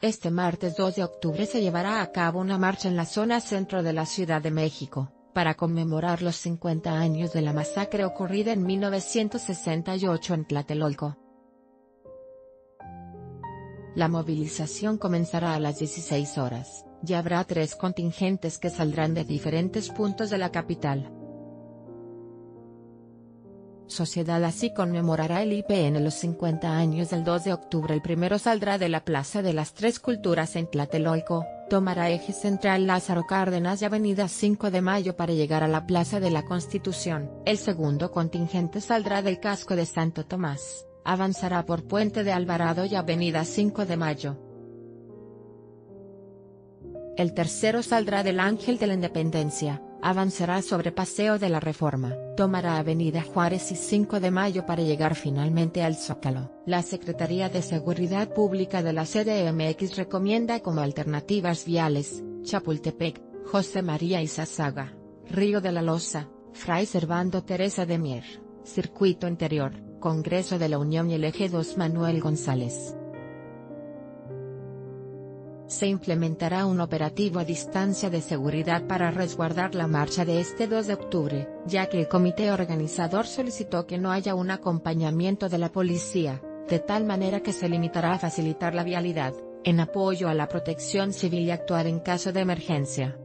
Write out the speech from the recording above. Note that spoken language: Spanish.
Este martes 2 de octubre se llevará a cabo una marcha en la zona centro de la Ciudad de México, para conmemorar los 50 años de la masacre ocurrida en 1968 en Tlatelolco. La movilización comenzará a las 16 horas, y habrá tres contingentes que saldrán de diferentes puntos de la capital. Sociedad así conmemorará el IPN los 50 años del 2 de octubre. El primero saldrá de la Plaza de las Tres Culturas en Tlatelolco, tomará eje central Lázaro Cárdenas y Avenida 5 de Mayo para llegar a la Plaza de la Constitución. El segundo contingente saldrá del casco de Santo Tomás, avanzará por Puente de Alvarado y Avenida 5 de Mayo. El tercero saldrá del Ángel de la Independencia, avanzará sobre Paseo de la Reforma, tomará Avenida Juárez y 5 de Mayo para llegar finalmente al Zócalo. La Secretaría de Seguridad Pública de la CDMX recomienda como alternativas viales, Chapultepec, José María Izazaga, Río de la Loza, Fray Servando Teresa de Mier, Circuito Interior, Congreso de la Unión y el Eje 2 Manuel González se implementará un operativo a distancia de seguridad para resguardar la marcha de este 2 de octubre, ya que el comité organizador solicitó que no haya un acompañamiento de la policía, de tal manera que se limitará a facilitar la vialidad, en apoyo a la protección civil y actuar en caso de emergencia.